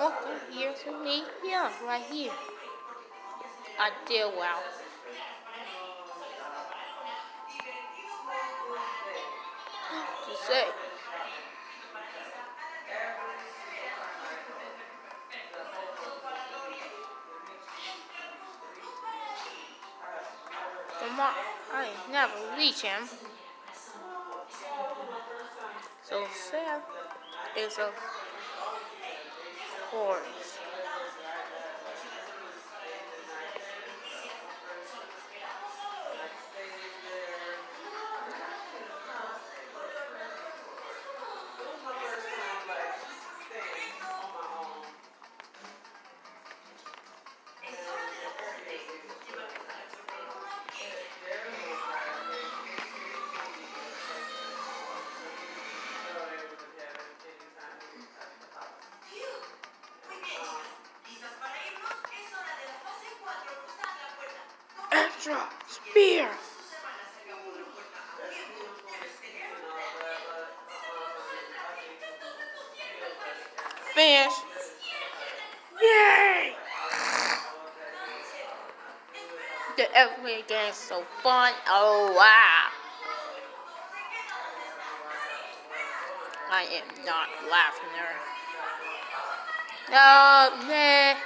Okay, here's me. Yeah, right here. I did well. To say. On, I never reach him. So Seth is a horse. Extra spear. Finish. Yay! The every game is so fun. Oh wow. I am not laughing. No, nah.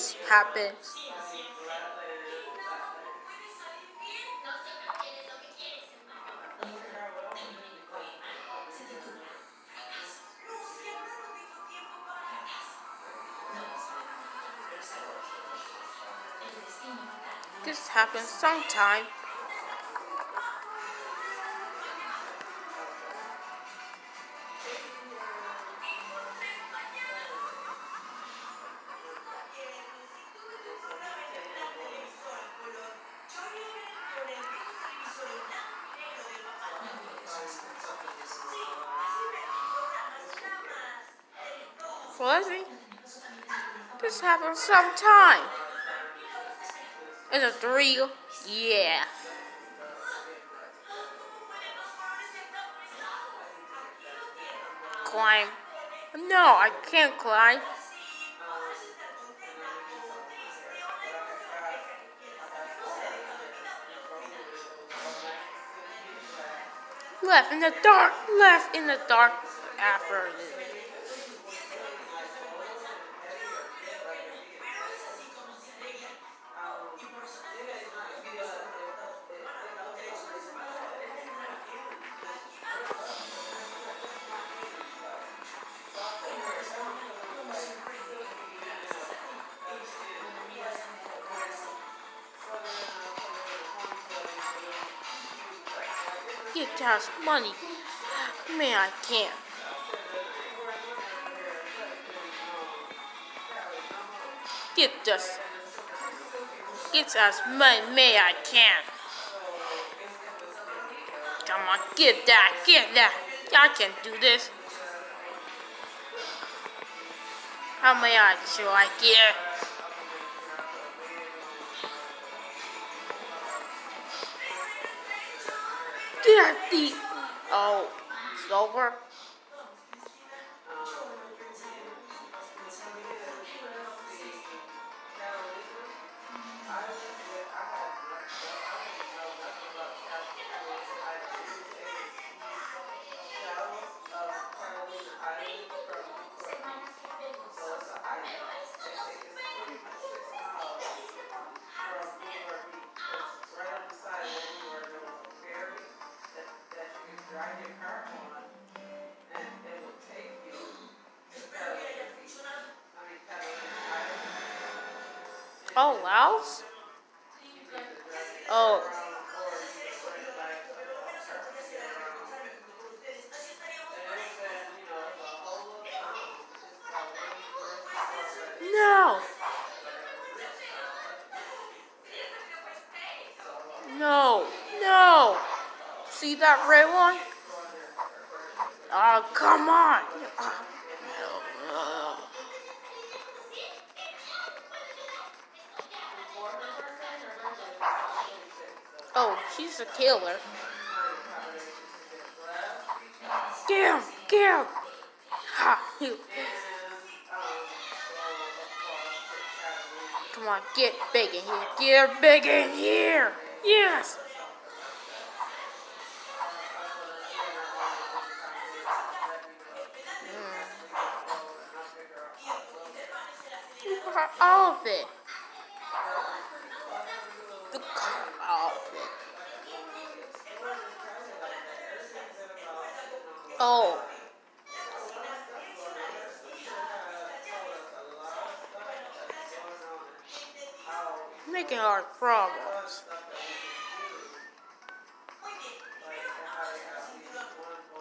This happens. This happens sometime. This happens sometime. It's a thrill. Yeah. Climb. No, I can't climb. Left in the dark. Left in the dark after this. Get us money. Man, I can't. Get us. Get us money. Man, I can't. Come on, get that. Get that. I can do this. How many I should I get? The. Oh, it's over. Oh, Laos? Oh. No. No. No. See that red one? Oh, come on. She's a killer. Get him! Get him! Ha! Come on, get big in here. Get big in here. Yes. Look at her outfit. Look Making our problems.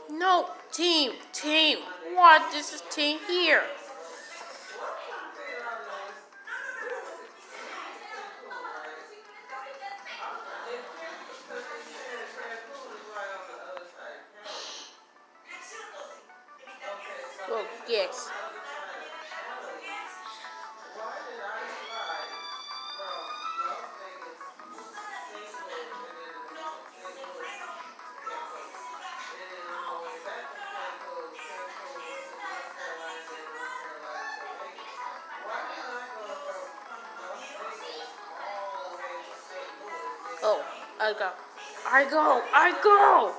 No, team, team. What? This is team here. Yes. Oh, I go. I go. I go.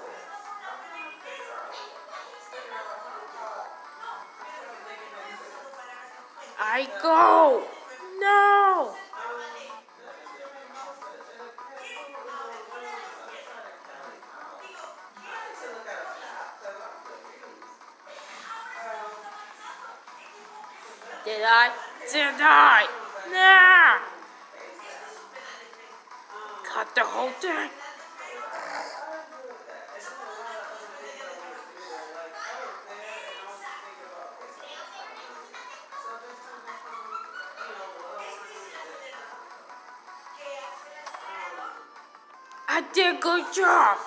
I go. No. Did I? Did I? Nah. Cut the whole thing. I did a good job.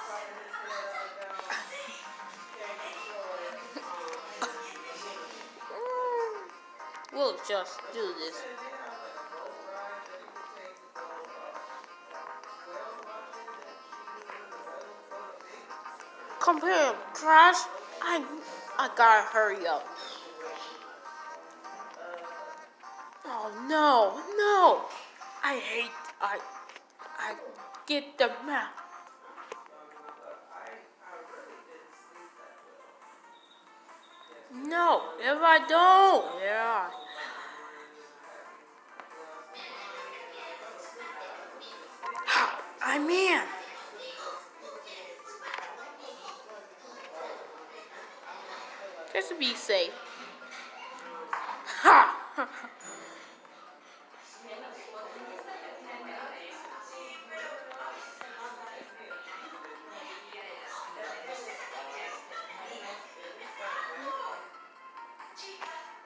We'll just do this. Come here, Crash. I I gotta hurry up. Oh no, no! I hate I I get the map. No, if I don't, yeah. I'm in. Just to be safe. Ha!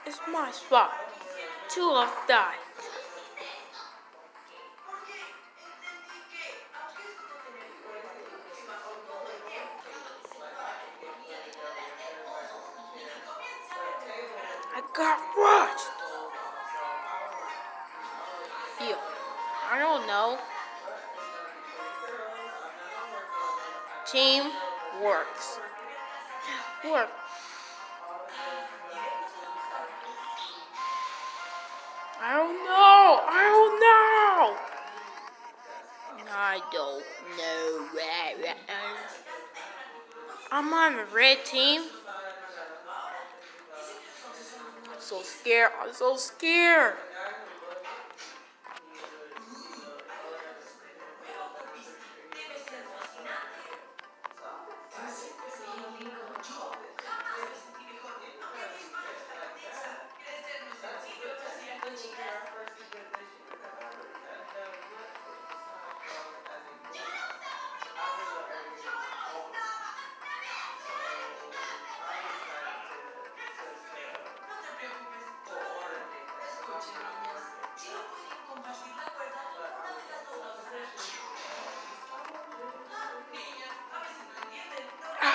It's my spot. Two of die. I got rushed. Yeah, I don't know. Team works. Work. I don't know. I don't know. I don't know. I'm on the red team. So scared. I'm so scared.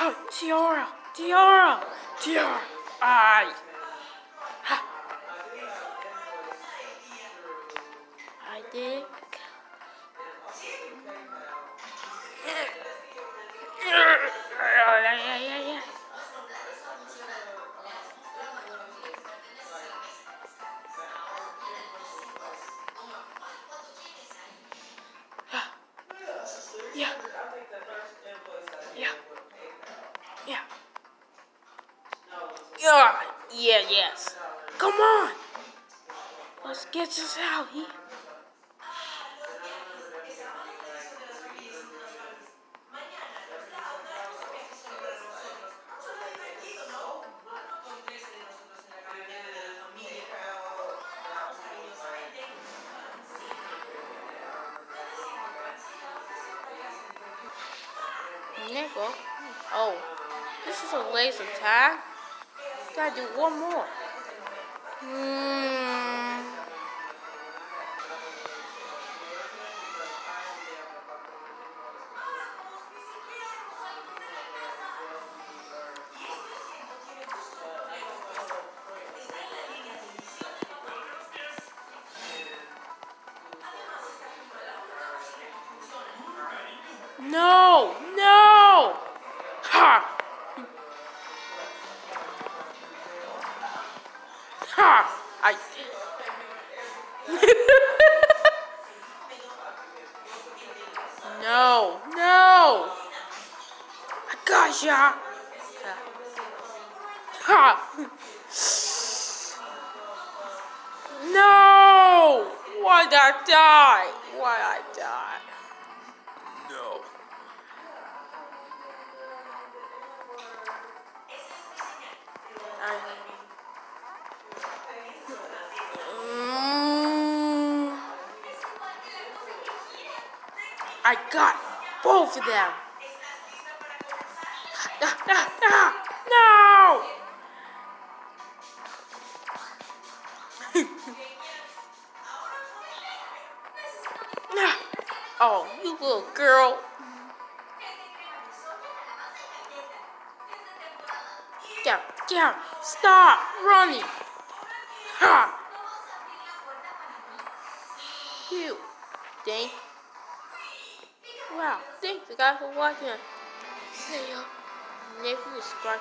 Oh, Tiara, Tiara, Tiara. I. Ha. This out here. Nickel. Oh, this is a laser tag. Gotta do one more. Hmm. I. no, no! I got ya! Ha! No! Why'd I die? Why'd I die? No. Mm. I got both of them. No! Oh, you little girl. Down, down, stop running. Ha! You think? Wow, you guys for watching. See ya. Next subscribe.